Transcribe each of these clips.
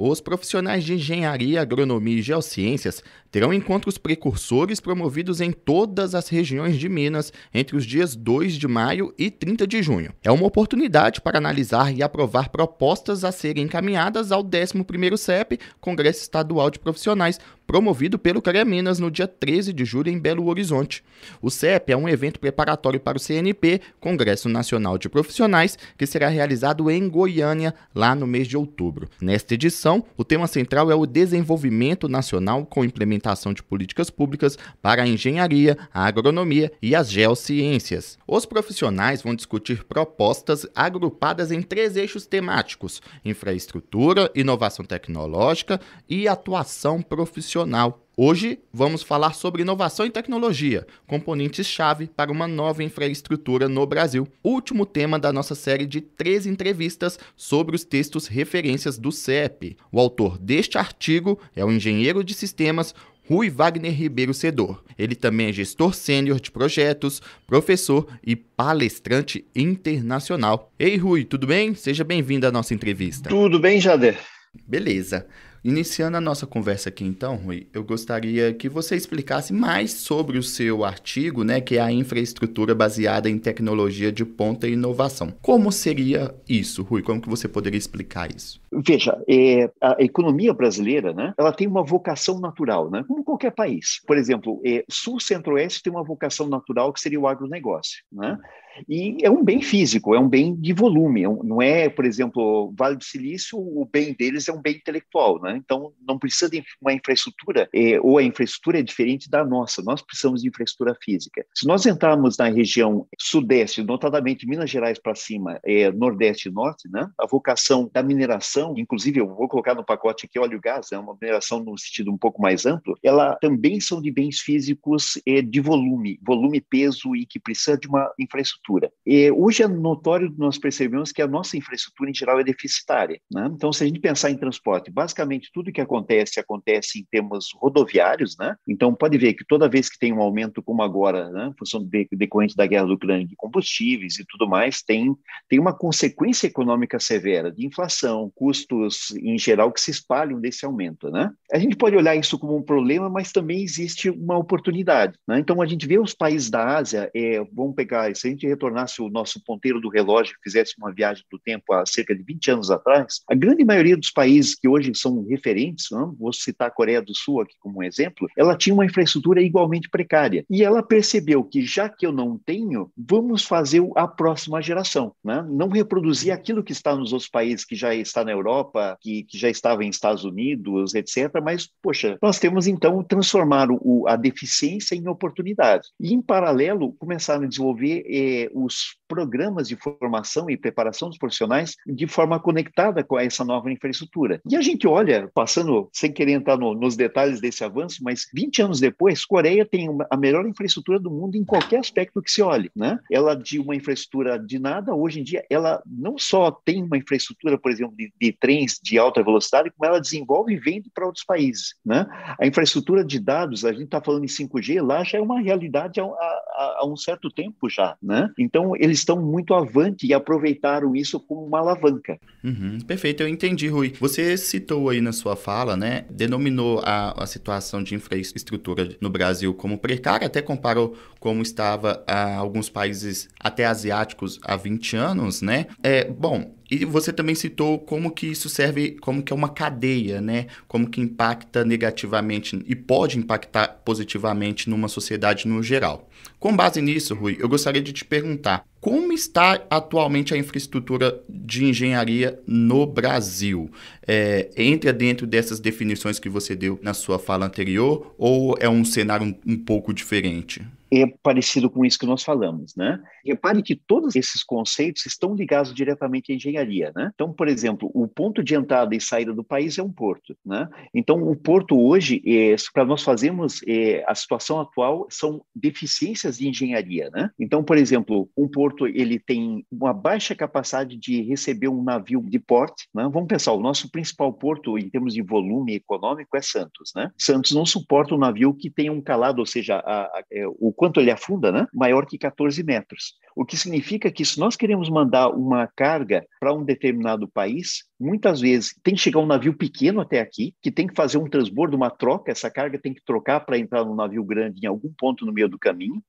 Os profissionais de engenharia, agronomia e geociências terão encontros precursores promovidos em todas as regiões de Minas entre os dias 2 de maio e 30 de junho. É uma oportunidade para analisar e aprovar propostas a serem encaminhadas ao 11º CEP, Congresso Estadual de Profissionais, promovido pelo CREA Minas no dia 13 de julho em Belo Horizonte. O CEP é um evento preparatório para o CNP, Congresso Nacional de Profissionais, que será realizado em Goiânia lá no mês de outubro. Nesta edição, o tema central é o desenvolvimento nacional com implementação de políticas públicas para a engenharia, a agronomia e as geociências. Os profissionais vão discutir propostas agrupadas em três eixos temáticos: infraestrutura, inovação tecnológica e atuação profissional Hoje vamos falar sobre inovação e tecnologia, componentes-chave para uma nova infraestrutura no Brasil. Último tema da nossa série de três entrevistas sobre os textos referências do CEP. O autor deste artigo é o engenheiro de sistemas Rui Wagner Ribeiro Cedor. Ele também é gestor sênior de projetos, professor e palestrante internacional. Ei, Rui, tudo bem? Seja bem-vindo à nossa entrevista. Tudo bem, Jader. Beleza. Iniciando a nossa conversa aqui então, Rui, eu gostaria que você explicasse mais sobre o seu artigo, né, que é a infraestrutura baseada em tecnologia de ponta e inovação. Como seria isso, Rui? Como que você poderia explicar isso? Veja, é, a economia brasileira, né, ela tem uma vocação natural, né, como qualquer país. Por exemplo, é, Sul Centro-Oeste tem uma vocação natural que seria o agronegócio, né? E é um bem físico, é um bem de volume, é não é, por exemplo, Vale do Silício, o bem deles é um bem intelectual, né? Então não precisa de uma infraestrutura, é, ou a infraestrutura é diferente da nossa, nós precisamos de infraestrutura física. Se nós entrarmos na região sudeste, notadamente Minas Gerais para cima, é, nordeste e norte, né? A vocação da mineração, inclusive eu vou colocar no pacote aqui óleo e gás, é uma mineração no sentido um pouco mais amplo, ela também são de bens físicos é, de volume, volume, peso e que precisa de uma infraestrutura. E hoje é notório nós percebemos que a nossa infraestrutura em geral é deficitária. Né? Então, se a gente pensar em transporte, basicamente tudo que acontece acontece em termos rodoviários. Né? Então, pode ver que toda vez que tem um aumento como agora, né, em função de, decorrente da guerra do Ucrânia de combustíveis e tudo mais, tem, tem uma consequência econômica severa de inflação, custos em geral que se espalham desse aumento. Né? A gente pode olhar isso como um problema, mas também existe uma oportunidade. Né? Então, a gente vê os países da Ásia, é, vamos pegar, se a gente retornasse o nosso ponteiro do relógio e fizesse uma viagem do tempo há cerca de 20 anos atrás, a grande maioria dos países que hoje são referentes, não? vou citar a Coreia do Sul aqui como um exemplo, ela tinha uma infraestrutura igualmente precária. E ela percebeu que, já que eu não tenho, vamos fazer a próxima geração. Né? Não reproduzir aquilo que está nos outros países, que já está na Europa, que, que já estava em Estados Unidos, etc. Mas, poxa, nós temos então transformar o, a deficiência em oportunidade. E, em paralelo, começaram a desenvolver eh, os programas de formação e preparação dos profissionais de forma conectada com essa nova infraestrutura. E a gente olha, passando, sem querer entrar no, nos detalhes desse avanço, mas 20 anos depois, Coreia tem uma, a melhor infraestrutura do mundo em qualquer aspecto que se olhe. Né? Ela, de uma infraestrutura de nada, hoje em dia, ela não só tem uma infraestrutura, por exemplo, de, de trens de alta velocidade, como ela desenvolve e vende para outros países. Né? A infraestrutura de dados, a gente está falando em 5G, lá já é uma realidade há, há, há um certo tempo já. Né? Então, eles estão muito avante e aproveitaram isso como uma alavanca. Uhum, perfeito, eu entendi, Rui. Você citou aí na sua fala, né? Denominou a, a situação de infraestrutura no Brasil como precária, até comparou como estava a alguns países até asiáticos há 20 anos, né? É, bom, e você também citou como que isso serve, como que é uma cadeia, né? Como que impacta negativamente e pode impactar positivamente numa sociedade no geral. Com base nisso, Rui, eu gostaria de te perguntar: como está atualmente a infraestrutura de engenharia no Brasil? É, entra dentro dessas definições que você deu na sua fala anterior ou é um cenário um, um pouco diferente? É parecido com isso que nós falamos, né? Repare que todos esses conceitos estão ligados diretamente à engenharia, né? Então, por exemplo, o ponto de entrada e saída do país é um porto, né? Então, o porto hoje, é, para nós fazermos é, a situação atual, são deficiências de engenharia, né? Então, por exemplo, um porto ele tem uma baixa capacidade de receber um navio de porte, né? Vamos pensar, o nosso principal porto em termos de volume econômico é Santos, né? Santos não suporta um navio que tenha um calado, ou seja, a, a, é, o quanto ele afunda, né? Maior que 14 metros. O que significa que se nós queremos mandar uma carga para um determinado país, muitas vezes tem que chegar um navio pequeno até aqui, que tem que fazer um transbordo, uma troca, essa carga tem que trocar para entrar no navio grande em algum ponto no meio do caminho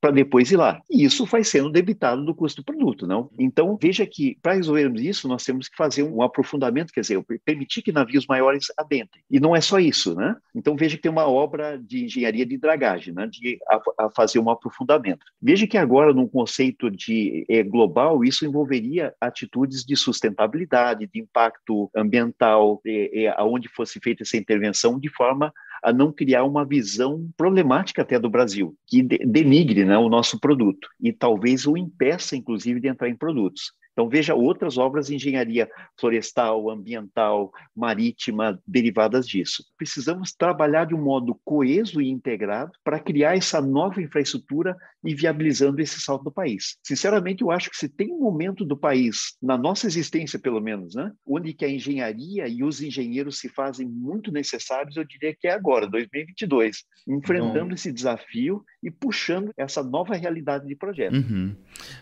para depois ir lá. E isso vai sendo debitado do custo do produto, não? Então, veja que para resolvermos isso, nós temos que fazer um aprofundamento, quer dizer, permitir que navios maiores adentrem. E não é só isso, né? Então, veja que tem uma obra de engenharia de dragagem, né? De a, a fazer um aprofundamento. Veja que agora, num conceito de é, global, isso envolveria atitudes de sustentabilidade, de impacto ambiental, é, é, aonde fosse feita essa intervenção de forma a não criar uma visão problemática até do Brasil, que denigre né, o nosso produto e talvez o impeça, inclusive, de entrar em produtos. Então, veja outras obras de engenharia florestal, ambiental, marítima, derivadas disso. Precisamos trabalhar de um modo coeso e integrado para criar essa nova infraestrutura e viabilizando esse salto do país. Sinceramente, eu acho que se tem um momento do país, na nossa existência pelo menos, né, onde que a engenharia e os engenheiros se fazem muito necessários, eu diria que é agora, 2022, enfrentando Bom. esse desafio e puxando essa nova realidade de projeto. Uhum.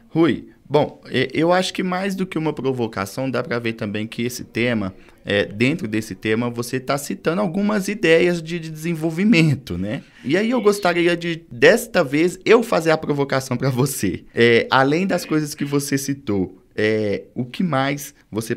Rui, bom, eu acho que mais do que uma provocação, dá para ver também que esse tema, é, dentro desse tema, você está citando algumas ideias de desenvolvimento, né? E aí eu gostaria de, desta vez, eu fazer a provocação para você. É, além das coisas que você citou, é, o que mais você,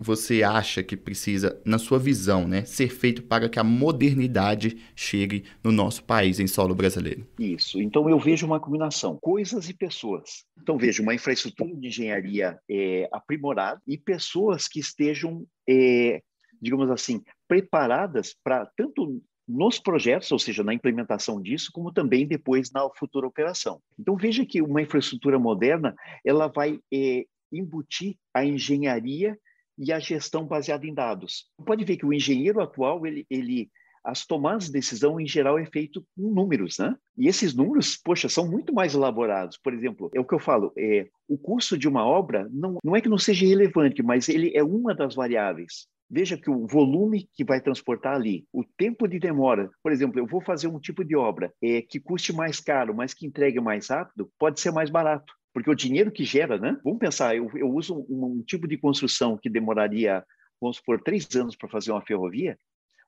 você acha que precisa, na sua visão, né, ser feito para que a modernidade chegue no nosso país, em solo brasileiro? Isso. Então eu vejo uma combinação: coisas e pessoas. Então vejo uma infraestrutura de engenharia é, aprimorada e pessoas que estejam, é, digamos assim, preparadas para tanto nos projetos, ou seja, na implementação disso, como também depois na futura operação. Então veja que uma infraestrutura moderna ela vai é, embutir a engenharia e a gestão baseada em dados. Pode ver que o engenheiro atual, ele, ele as tomadas de decisão, em geral, é feito com números, né? E esses números, poxa, são muito mais elaborados. Por exemplo, é o que eu falo, é, o custo de uma obra não, não é que não seja relevante, mas ele é uma das variáveis. Veja que o volume que vai transportar ali, o tempo de demora, por exemplo, eu vou fazer um tipo de obra é, que custe mais caro, mas que entregue mais rápido, pode ser mais barato. Porque o dinheiro que gera, né? Vamos pensar, eu, eu uso um, um tipo de construção que demoraria, vamos supor, três anos para fazer uma ferrovia,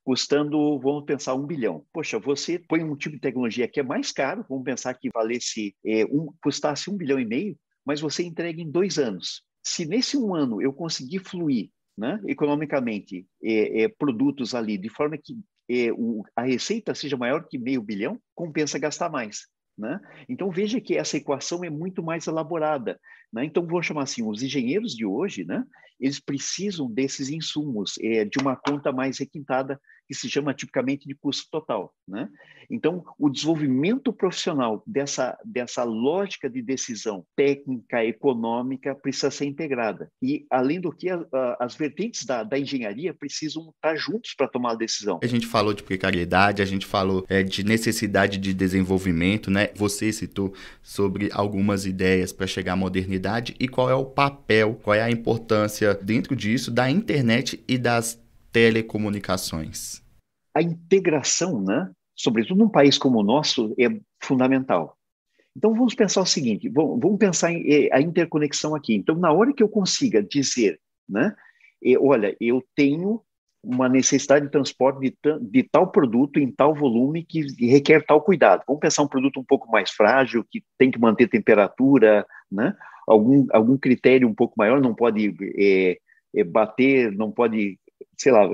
custando, vamos pensar, um bilhão. Poxa, você põe um tipo de tecnologia que é mais caro, vamos pensar que valesse, é, um, custasse um bilhão e meio, mas você entrega em dois anos. Se nesse um ano eu conseguir fluir né, economicamente é, é, produtos ali de forma que é, o, a receita seja maior que meio bilhão, compensa gastar mais. Né? Então veja que essa equação é muito mais elaborada. Né? Então vamos chamar assim, os engenheiros de hoje, né? eles precisam desses insumos, é, de uma conta mais requintada que se chama tipicamente de custo total. Né? Então, o desenvolvimento profissional dessa, dessa lógica de decisão técnica, econômica, precisa ser integrada. E, além do que, a, a, as vertentes da, da, engenharia precisam estar juntos para tomar a decisão. A gente falou de precariedade, a gente falou é, de necessidade de desenvolvimento, né? Você citou sobre algumas ideias para chegar à modernidade e qual é o papel, qual é a importância dentro disso da internet e das telecomunicações? A integração, né, sobretudo num país como o nosso, é fundamental. Então vamos pensar o seguinte, vamos pensar em eh, a interconexão aqui. Então na hora que eu consiga dizer, né, eh, olha, eu tenho uma necessidade de transporte de, de, tal produto em tal volume que requer tal cuidado. Vamos pensar um produto um pouco mais frágil, que tem que manter temperatura, né? algum, algum critério um pouco maior, não pode é, é, bater, não pode, sei lá,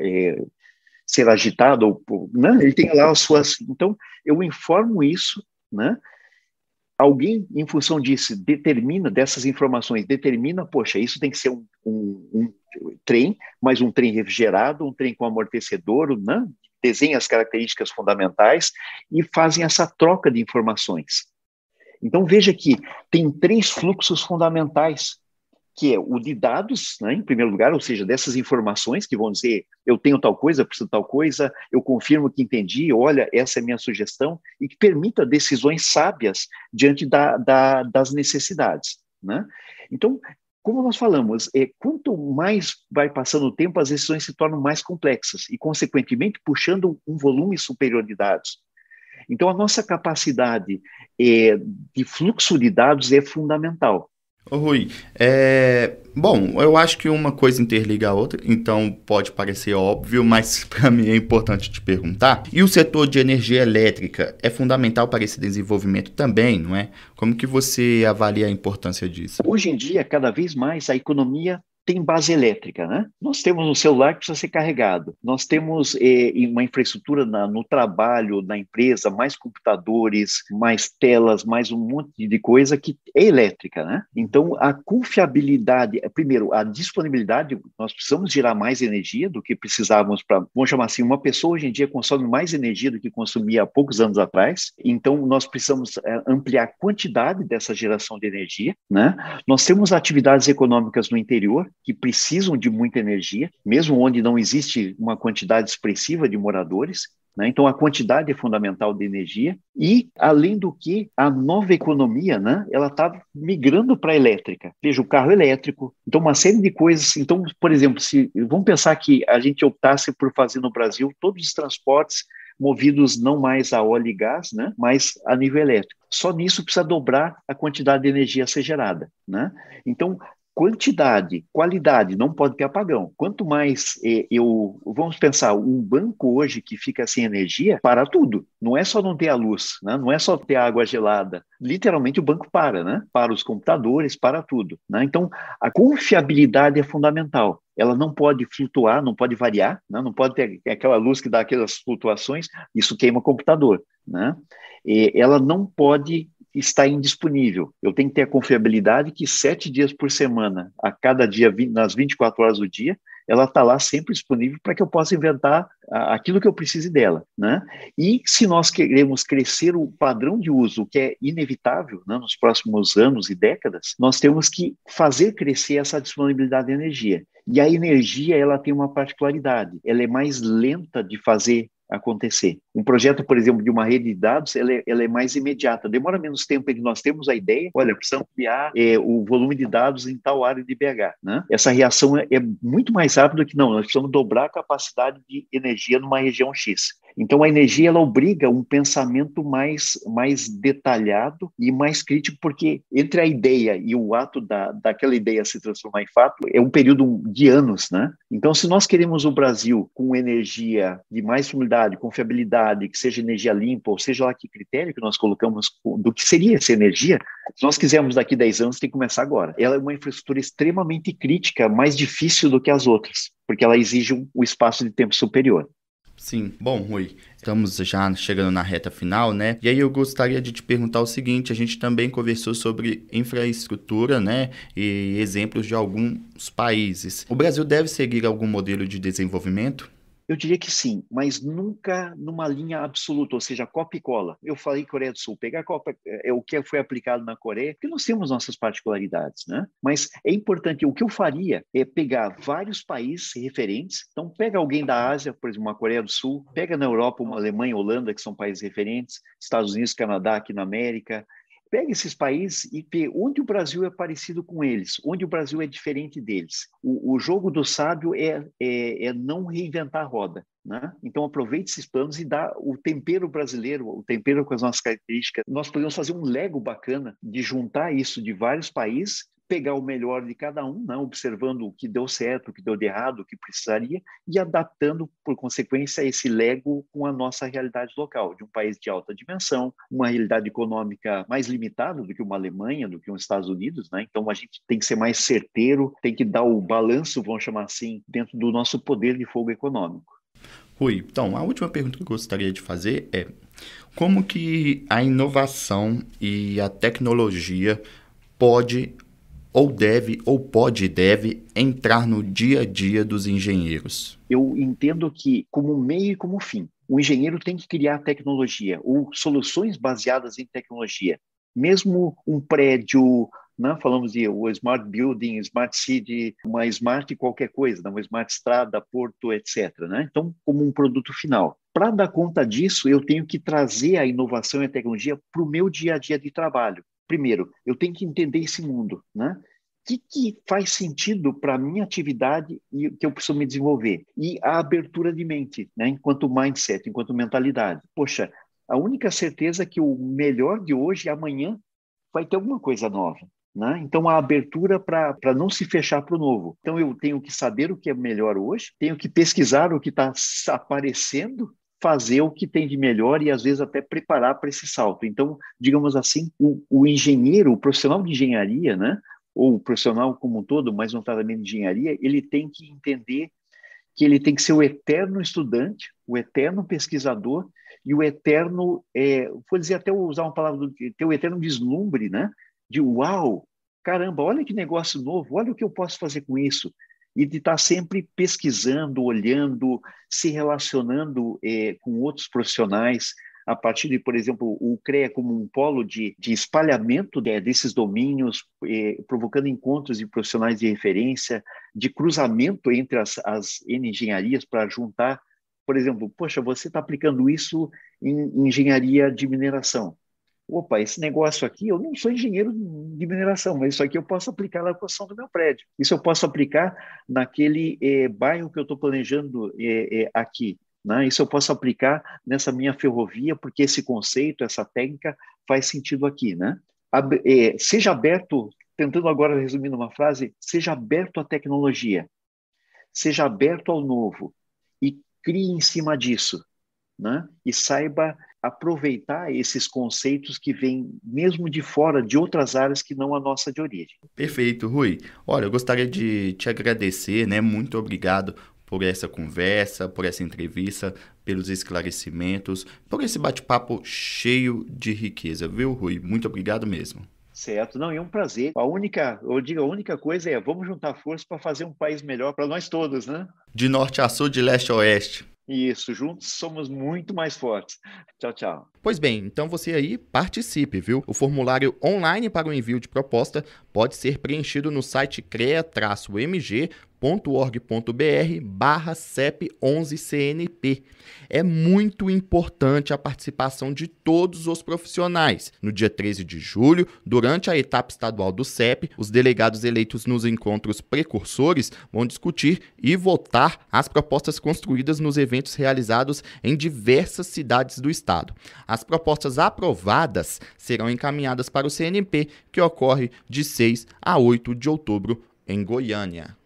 é, ser agitado, ou, né? ele tem lá as suas. Então, eu informo isso, né? Alguém, em função disso, determina, dessas informações, determina, poxa, isso tem que ser um, um, um trem, mas um trem refrigerado, um trem com amortecedor, né? desenha as características fundamentais e fazem essa troca de informações. Então, veja que tem três fluxos fundamentais que é o de dados, né, em primeiro lugar, ou seja, dessas informações que vão dizer eu tenho tal coisa, preciso tal coisa, eu confirmo que entendi, olha, essa é a minha sugestão, e que permita decisões sábias diante da, da, das necessidades. Né? Então, como nós falamos, é, quanto mais vai passando o tempo, as decisões se tornam mais complexas e, consequentemente, puxando um volume superior de dados. Então, a nossa capacidade é, de fluxo de dados é fundamental. Ô Rui, é... bom, eu acho que uma coisa interliga a outra, então pode parecer óbvio, mas para mim é importante te perguntar. E o setor de energia elétrica é fundamental para esse desenvolvimento também, não é? Como que você avalia a importância disso? Hoje em dia, cada vez mais a economia tem base elétrica, né? Nós temos um celular que precisa ser carregado, nós temos eh, uma infraestrutura na, no trabalho, na empresa, mais computadores, mais telas, mais um monte de coisa que é elétrica, né? Então, a confiabilidade, primeiro, a disponibilidade, nós precisamos gerar mais energia do que precisávamos para, vamos chamar assim, uma pessoa hoje em dia consome mais energia do que consumia há poucos anos atrás, então nós precisamos eh, ampliar a quantidade dessa geração de energia, né? Nós temos atividades econômicas no interior, que precisam de muita energia, mesmo onde não existe uma quantidade expressiva de moradores. Né? Então, a quantidade é fundamental de energia. E, além do que, a nova economia, né, ela está migrando para a elétrica. Veja, o carro elétrico. Então, uma série de coisas. Então, por exemplo, se vamos pensar que a gente optasse por fazer no Brasil todos os transportes movidos não mais a óleo e gás, né, mas a nível elétrico. Só nisso precisa dobrar a quantidade de energia a ser gerada. Né? Então, quantidade, qualidade, não pode ter apagão. Quanto mais eh, eu. Vamos pensar, um banco hoje que fica sem energia, para tudo. Não é só não ter a luz, né? não é só ter água gelada. Literalmente o banco para, né? Para os computadores, para tudo. Né? Então, a confiabilidade é fundamental ela não pode flutuar, não pode variar, né? não pode ter aquela luz que dá aquelas flutuações, isso queima o computador. Né? E ela não pode está indisponível. Eu tenho que ter a confiabilidade que sete dias por semana, a cada dia, nas 24 horas do dia, ela está lá sempre disponível para que eu possa inventar aquilo que eu precise dela, né? E se nós queremos crescer o padrão de uso, que é inevitável né, nos próximos anos e décadas, nós temos que fazer crescer essa disponibilidade de energia. E a energia, ela tem uma particularidade, ela é mais lenta de fazer acontecer. Um projeto, por exemplo, de uma rede de dados, ela é, ela é mais imediata, demora menos tempo que nós temos a ideia, olha, precisamos ampliar é, o volume de dados em tal área de BH. Né? Essa reação é, é muito mais rápida que não, nós precisamos dobrar a capacidade de energia numa região X. Então, a energia ela obriga um pensamento mais, mais detalhado e mais crítico, porque entre a ideia e o ato da, daquela ideia se transformar em fato é um período de anos, né? Então, se nós queremos o Brasil com energia de mais disponibilidade, confiabilidade, que seja energia limpa, ou seja lá que critério que nós colocamos do que seria essa energia, se nós quisermos daqui 10 anos, tem que começar agora. Ela é uma infraestrutura extremamente crítica, mais difícil do que as outras, porque ela exige um, um espaço de tempo superior. Sim. Bom, Rui, estamos já chegando na reta final, né? E aí eu gostaria de te perguntar o seguinte: a gente também conversou sobre infraestrutura, né? E exemplos de alguns países. O Brasil deve seguir algum modelo de desenvolvimento? Eu diria que sim, mas nunca numa linha absoluta, ou seja, copia e cola. Eu falei Coreia do Sul, pegar Copa é o que foi aplicado na Coreia, porque nós temos nossas particularidades, né? Mas é importante, o que eu faria é pegar vários países referentes, então pega alguém da Ásia, por exemplo, uma Coreia do Sul, pega na Europa uma Alemanha, Holanda, que são países referentes, Estados Unidos, Canadá aqui na América, Pega esses países e vê onde o Brasil é parecido com eles, onde o Brasil é diferente deles. O, o jogo do sábio é, é, é, não reinventar a roda. Né? Então, aproveite esses planos e dá o tempero brasileiro, o tempero com as nossas características. Nós podemos fazer um lego bacana de juntar isso de vários países pegar o melhor de cada um, né? observando o que deu certo, o que deu de errado, o que precisaria, e adaptando, por consequência, esse Lego com a nossa realidade local, de um país de alta dimensão, uma realidade econômica mais limitada do que uma Alemanha, do que os Estados Unidos, né? então a gente tem que ser mais certeiro, tem que dar o balanço, vamos chamar assim, dentro do nosso poder de fogo econômico. Rui, então, a última pergunta que eu gostaria de fazer é como que a inovação e a tecnologia pode ou deve ou pode e deve entrar no dia a dia dos engenheiros? Eu entendo que como meio e como fim. O engenheiro tem que criar tecnologia ou soluções baseadas em tecnologia. Mesmo um prédio né? falamos de o smart building, smart city, uma smart qualquer coisa, né? uma smart estrada, porto, etc. Né? Então, como um produto final. Para dar conta disso, eu tenho que trazer a inovação e a tecnologia para o meu dia a dia de trabalho primeiro, eu tenho que entender esse mundo, né? O que, que faz sentido para a minha atividade e que eu preciso me desenvolver? E a abertura de mente, né? enquanto mindset, enquanto mentalidade. Poxa, a única certeza é que o melhor de hoje, amanhã, vai ter alguma coisa nova. Né? Então, a abertura para não se fechar para o novo. Então, eu tenho que saber o que é melhor hoje, tenho que pesquisar o que está aparecendo, fazer o que tem de melhor e, às vezes, até preparar para esse salto. Então, digamos assim, o, o engenheiro, o profissional de engenharia, né? ou o profissional como um todo, mais notadamente de engenharia, ele tem que entender que ele tem que ser o eterno estudante, o eterno pesquisador e o eterno, é, vou dizer até usar uma palavra, do, ter o eterno vislumbre, né? De uau, caramba, olha que negócio novo, olha o que eu posso fazer com isso. E de estar sempre pesquisando, olhando, se relacionando é, com outros profissionais, a partir de, por exemplo, o CREA como um polo de, de espalhamento de, desses domínios, eh, provocando encontros de profissionais de referência, de cruzamento entre as, as engenharias para juntar, por exemplo, poxa, você está aplicando isso em engenharia de mineração. Opa, esse negócio aqui, eu não sou engenheiro de mineração, mas isso aqui eu posso aplicar na construção do meu prédio. Isso eu posso aplicar naquele eh, bairro que eu estou planejando eh, eh, aqui. Né? Isso eu posso aplicar nessa minha ferrovia, porque esse conceito, essa técnica faz sentido aqui. Né? É, seja aberto, tentando agora resumir numa frase, seja aberto à tecnologia, seja aberto ao novo e crie em cima disso. Né? E saiba aproveitar esses conceitos que vêm mesmo de fora, de outras áreas que não a nossa de origem. Perfeito, Rui. Olha, eu gostaria de te agradecer, né? Muito obrigado por essa conversa, por essa entrevista, pelos esclarecimentos, por esse bate-papo cheio de riqueza, viu, Rui? Muito obrigado mesmo. Certo, não, é um prazer. A única, eu digo, a única coisa é vamos juntar forças para fazer um país melhor para nós todos, né? De norte a sul, de leste a oeste. Isso, juntos somos muito mais fortes. Tchau, tchau. Pois bem, então você aí participe, viu? O formulário online para o envio de proposta pode ser preenchido no site crea-mg .org.br barra CEP 11CNP. É muito importante a participação de todos os profissionais. No dia 13 de julho, durante a etapa estadual do CEP, os delegados eleitos nos encontros precursores vão discutir e votar as propostas construídas nos eventos realizados em diversas cidades do estado. As propostas aprovadas serão encaminhadas para o CNP, que ocorre de 6 a 8 de outubro em Goiânia.